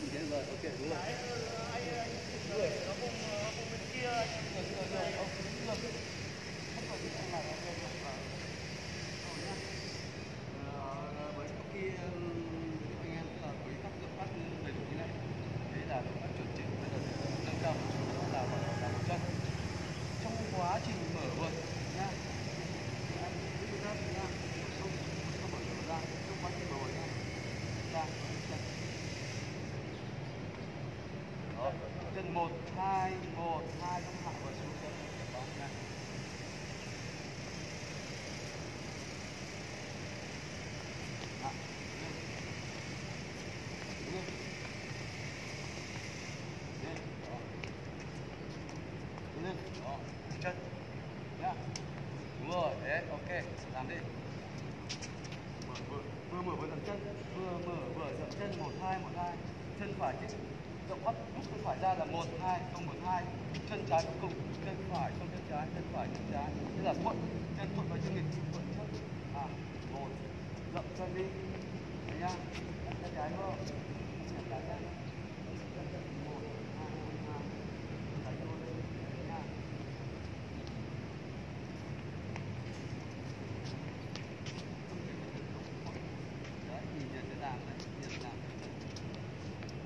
không thế rồi ok đúng rồi Ờ, với sau khi ừm, anh em là với các động tác đầy đủ như này đấy là động tác chuẩn chỉnh bây giờ sẽ nâng cao một chút nữa là vào là một chân trong quá trình mở vợt nha anh giữ động tác nha không không mở vợt ra trong quá trình mở vợt nha ra chân chân một hai một hai không hạ và xuống chân Bóng vâng, nha Hạ. Lên. Lên. Lên. Đó. Chân. Nhá. Đúng rồi. đấy Ok. Làm đi. Mở vừa, vừa mở vừa dậm chân. Vừa mở vừa dậm chân. Một hai một hai. Chân phải chứ Động bắt lúc chân phải ra là một hai không một hai. Chân trái cuối cùng. Chân phải không chân trái. Chân phải chân trái. Thế là thuận. Chân thuận vào chân nghịch. Thuận trước. À. Một. Dậm chân đi. Đấy nhá. Chân trái đúng không? Chân trái nhá. Chân chân một hai hai. Trái luôn. Đấy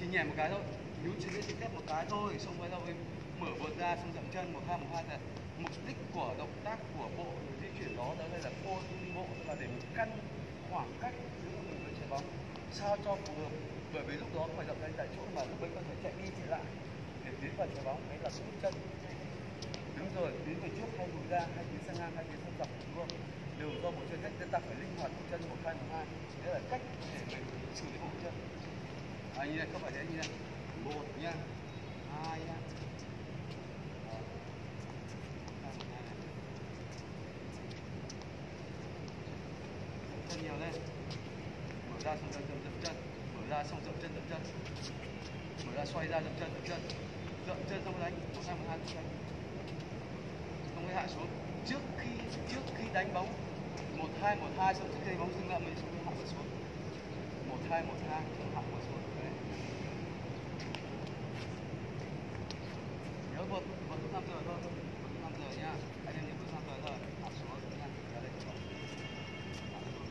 Chỉ nhẹ một cái thôi, níu chỉ biết trực tiếp một cái thôi, xong rồi đâu mở vợt ra xong dậm chân một hai một hai là mục đích của động tác của bộ di chuyển đó đó là cô bộ là để mình căn khoảng cách giữa mình với trái bóng sao cho phù hợp. Bởi vì lúc đó phải dậm chân tại chỗ mà lúc bên có thể chạy đi chạy lại để tiến vào trái bóng đấy là rút chân. Đúng rồi tiến về trước hay lùi ra hay tiến sang ngang hay tiến sang dọc đúng không? Đều do bộ chân hết nên ta phải linh hoạt bộ chân một hai một hai. Đấy là cách để mình xử lý bộ chân. À, như này không phải thế như này một nhá hai nha chân nhiều lên. Mở ra xong dậm chân dậm chân. Mở ra xong, dậm chân dậm chân. Mở ra, xoay ra, dậm chân dậm chân. Dậm chân xong đánh. Một hai một hai một đánh không hạ xuống. Trước khi trước khi đánh bóng, một hai một hai xong trước khi đánh bóng, dừng lại, mình xong hạ xuống. Một hai một hai xong hạ xuống. Đấy nhớ vượt vượt lúc năm giờ thôi vượt lúc năm giờ nhá anh em nhớ vượt năm giờ thôi hạ xuống nha ra đây Hạ xuống.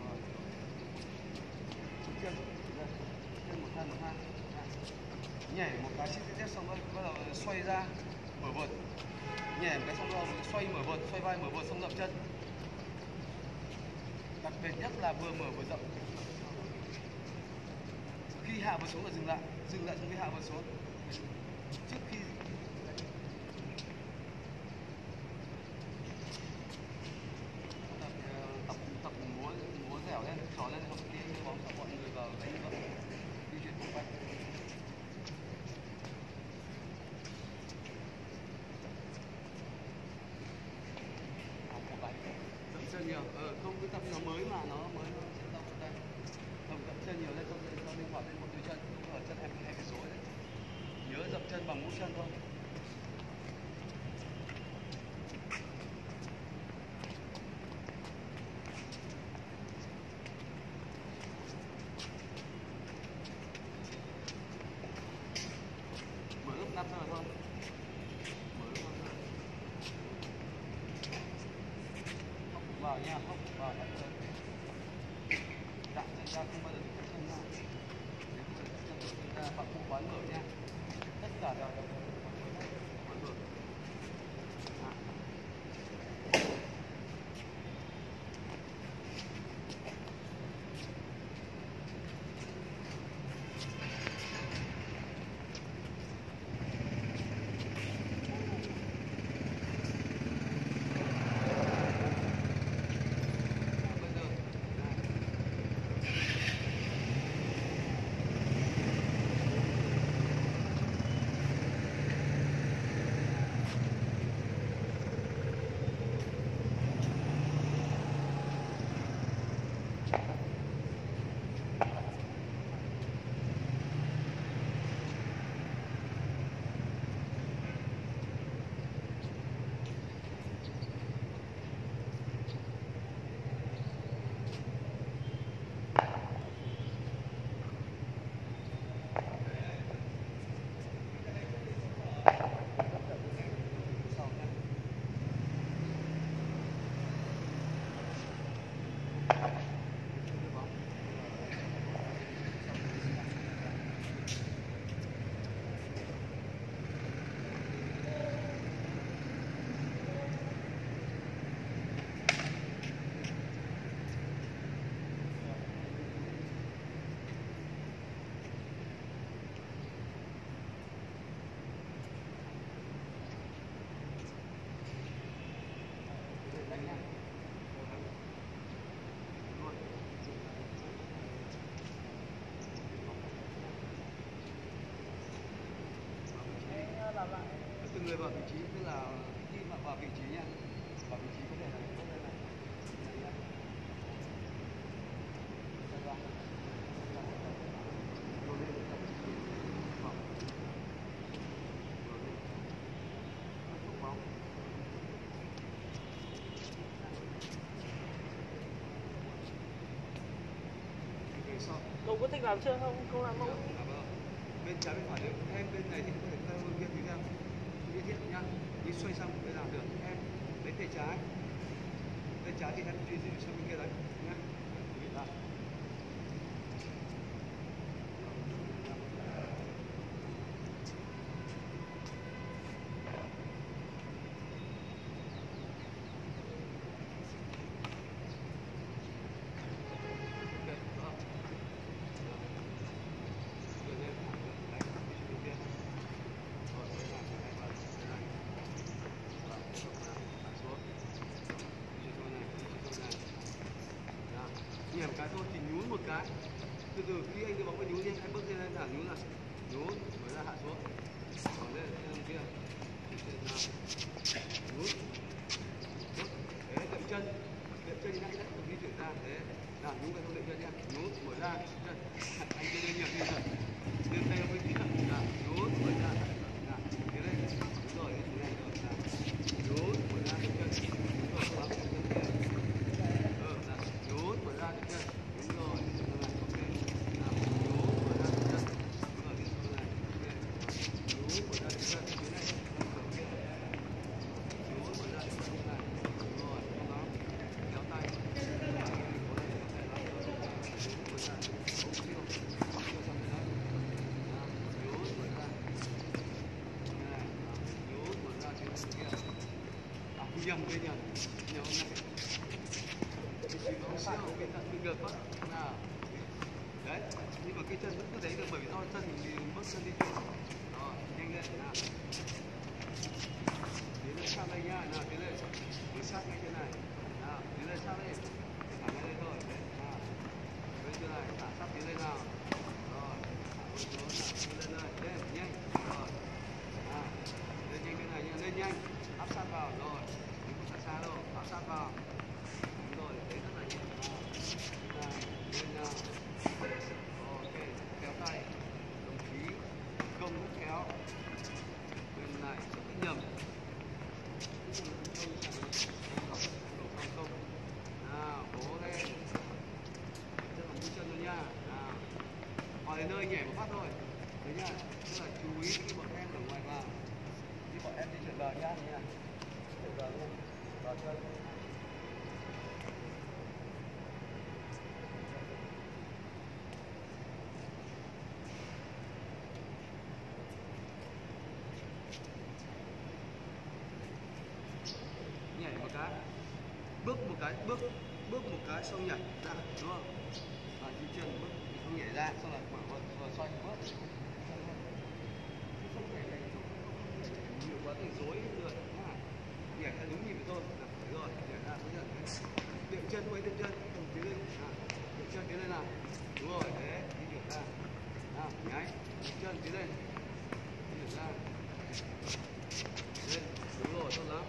Rồi. Xuống chân Đây. chân một hai một hai Nha. nhảy một cái xích tiếp xong rồi bắt đầu xoay ra, mở vượt nhảy một cái xong rồi, xoay mở vượt xoay vai mở vượt xong dậm chân. Đặc biệt nhất là vừa mở vừa dậm. Khi hạ vừa xuống là dừng lại dừng lại trong khi hạ vừa xuống. Trước khi tập ờ, tập tập múa múa dẻo lên trò lên không kia như bóng cho mọi người vào đánh vợ di chuyển vòng quanh học một bài dậm chân nhiều ờ không cứ tập nó mới mà nó mới nó sẽ tập ở đây tập chân nhiều lên xong rồi nó linh hoạt lên một đôi chân. Ở chân hai hai cái số đấy. Nhớ dập chân bằng mũi chân thôi mở lúc 5 giờ thôi mở lúc 5 giờ hốc vào nha không vào đặt chân đặt chân ra không bao giờ đặt chân ra nếu đặt chân đặt chân ra bạn cũng quán mở nha. Tất cả đều là quán mở à. À, bây giờ à. từng người vào vị trí tức là khi mà vào vị trí nha. Vào vị trí có thể là tốt này Này. Lên, sau. cậu có thích làm chưa không? Không làm không? Dạ vâng. bên trái bên phải em bên này thì có thể hướng kia tí nhá đi xoay sang một bên làm được em, lấy tay trái. Tay trái thì em di chuyển sang bên kia đấy, nhá Để lại. Ok, đó. Rồi lên, đánh, đi xuống bên kia. Rồi, quay lại, quay lại, quay lại. Rồi, tiếp tục nào, đặt xuống. Đi trên con này, đi trên con này điểm cái thôi thì nhún một cái. Từ từ khi anh đưa bóng vào nhún đi, anh bước lên anh thẳng nhún là nhún, mới là hạ xuống. còn lên, lên kia. Đi. Nhún. Thế, đệm chân. Đệm chân nãy đấy, di chuyển ra. Thế. Nào, nhún cái không đệm chân nhá. Nhún, mở ra, chân. Anh đưa lên nhiều như vậy. Đưa tay với tí thật. Nhún, mở ra. Nào, tiến lên. Đúng rồi, cái này rồi. Nào. Nhún, mở ra đệm chân. Đúng rồi, bám đệm chân kia. Ờ, nào, nhún, mở ra đệm chân. Đúng rồi, cái này, ok. Nào, nhún, mở ra đệm chân. Đúng rồi, cái này, ok. Nhún, mở ra đệm chân. Cái này, ok. Nhún, mở ra đệm chân như này. Đúng rồi, cố gắng. Kéo tay. nhầm cái nhầm nhầm này không đi ngược quá. Nào. Đấy, nhưng mà cái chân vẫn cứ thấy được, bởi vì do chân mình bước chân đi. Trước rồi nhanh lên, nào. Tiến lên sang đây nhá nào, tiến lên. Bước sát ngay trên này. Nào, tiến lên sang đây. Thả ngay đây thôi. Đấy, nào. Bên trên này, thả sát tiến lên nào rồi thả xuống nào tiến lên đây lên nhanh rồi nào lên nhanh bên này nha lên nhanh áp sát vào rồi đừng có xa xa đâu áp sát vào đúng rồi đấy rất là nhẹ nào này lên nào ok kéo tay đồng chí công cũng kéo bên này rất là nhầm nào cố lên chân bằng mũi chân luôn nha nào hỏi đến nơi nhảy một phát thôi đấy nha tức là chú ý khi bọn em ở ngoài vào khi bọn em di chuyển vào nhá như này chuyển vào luôn vào chân nhảy một cái bước một cái bước bước một cái xong nhảy ra đúng không? Và di chuyển bước xong nhảy ra xong là mở vừa vừa xoay bước. Nhiều quá thành rối người nhảy ra đúng nhịp của tôi được thế rồi nhảy ra bây nhận điểm chân quay điểm chân đồng tiến lên. À, điểm chân tiến lên nào. Đúng rồi thế di chuyển ra. Nào nháy điểm chân tiến lên. Di chuyển ra. Lên đúng rồi tốt lắm.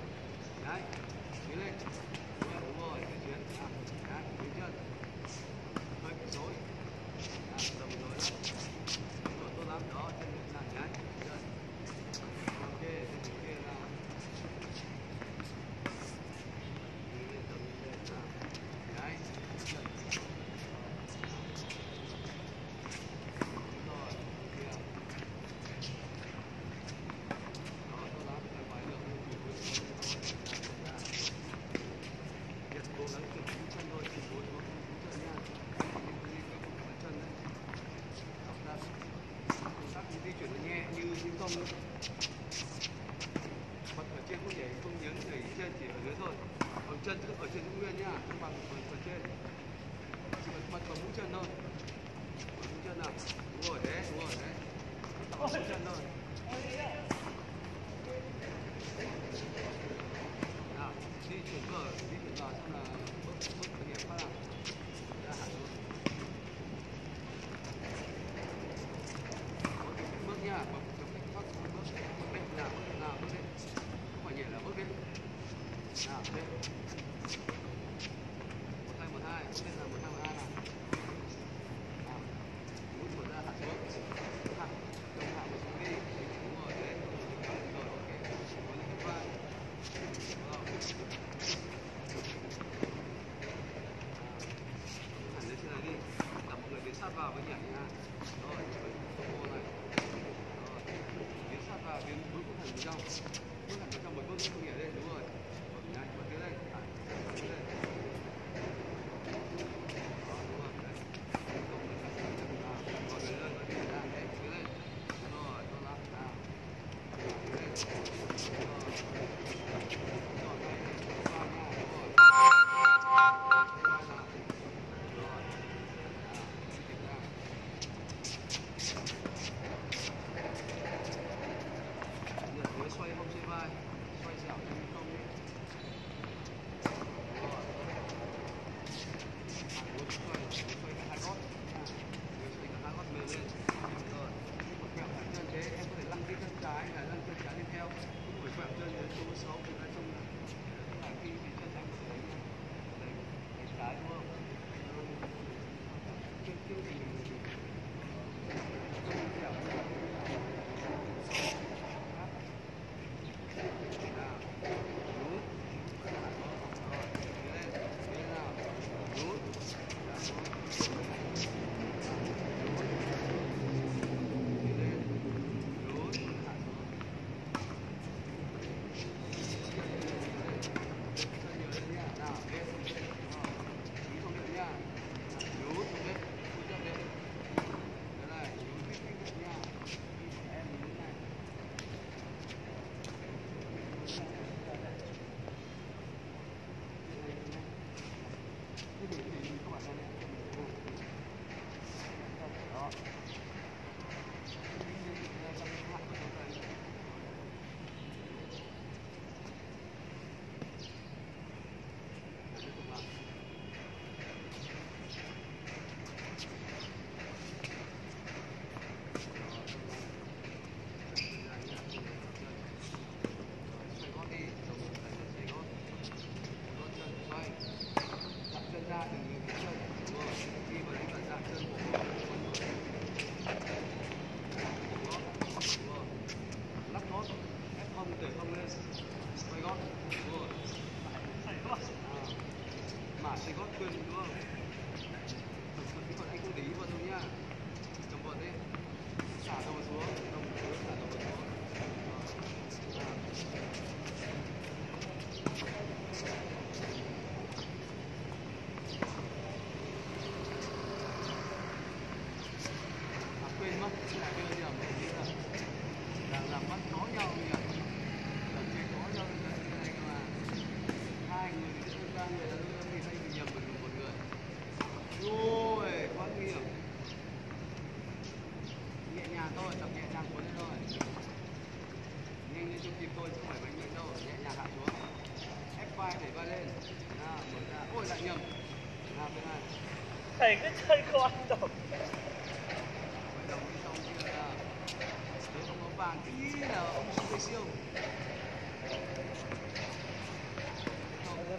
Đấy tiến lên đúng rồi đúng rồi cái chuyến à đấy tiến chân hơi bị rối à tầm rối đó đúng rồi tốt lắm đó chân là nháy chân ok chân bên kia là tiến lên tầm như thế nào đấy chân đúng rồi kia đó tốt lắm phải phải được như chủ quyền Nhật cố gắng kiểm cú chân thôi, chỉ cố cố cú chân nha. Đừng có đi các cái chân đấy. Đọc ra. Động tác di chuyển nó nhẹ như như không nữa. Bật ở trên không nhảy không nhấn nhảy trên chỉ ở dưới thôi. Ở chân cứ ở trên giữ nguyên nhá, không bằng ở, ở trên. Chỉ bật bật vào mũi chân thôi. Bật mũi chân nào. Đúng rồi đấy, đúng rồi đấy. anh là lăn chân trái đi theo. Cũng phải quẹo chân đến số 6 thì nói chung là khi thì chân anh sẽ đánh đánh trái đúng không?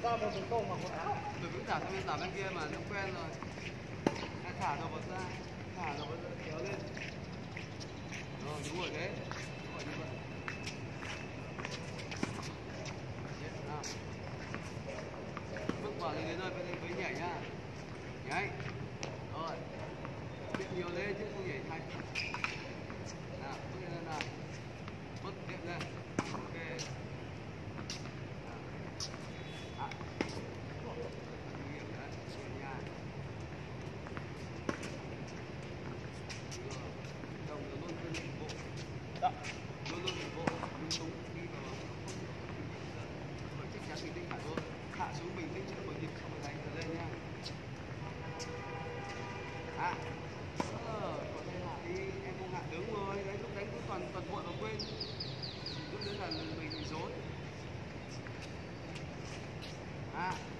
ra đâu mình tôm mà một áo mình cứ thả sang bên thả bên kia mà nó quen rồi à, thả đầu vật ra thả đầu vật kéo lên rồi đúng rồi đấy bước vào thì đến nơi bên nhảy nhá nhảy rồi biết nhiều lên chứ không nhảy thành Ah.